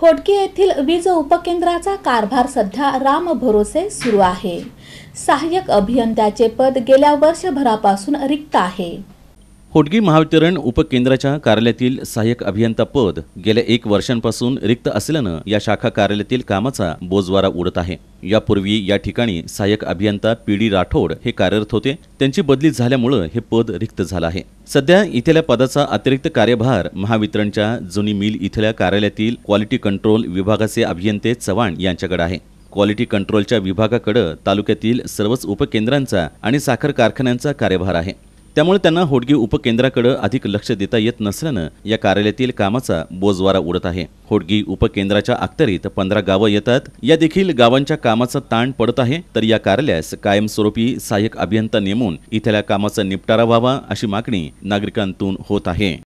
होडकी येथील वीज उपकेंद्राचा कारभार सध्या राम भरोसे सुरू आहे. सहाय्यक अभियंत्याचे पद गेल्या वर्षभरापासून रिक्त आहे. होटगी महावितरण उपकेंद्राच्या कार्यालयातील सहाय्यक अभियंता पद गेल्या एक वर्षांपासून रिक्त असल्यानं या शाखा कार्यालयातील कामाचा बोजवारा उडत आहे. यापूर्वी या ठिकाणी सहाय्यक अभियंता पी डी राठोड हे कार्यरत होते. त्यांची बदली झाल्यामुळं हे पद रिक्त झालं आहे. सध्या इथल्या पदाचा अतिरिक्त कार्यभार महावितरणच्या जुनी मिल इथल्या कार्यालयातील क्वालिटी कंट्रोल विभागाचे अभियंते चव्हाण यांच्याकडे आहे. क्वालिटी कंट्रोलच्या विभागाकडे तालुक्यातील सर्वच उपकेंद्रांचा आणि साखर कारखान्यांचा कार्यभार आहे. त्यामुळे त्यांना होडगी उपकेंद्राकडे अधिक लक्ष देता येत नसल्यानं या कार्यालयातील कामाचा बोजवारा उडत आहे. होडगी उपकेंद्राच्या अखत्यारीत पंधरा गावं येतात. या देखील गावांच्या कामाचा ताण पडत आहे. तर या कार्यालयास कायमस्वरूपी सहाय्यक अभियंता नेमून इथल्या कामाचा निपटारा व्हावा अशी मागणी नागरिकांतून होत आहे.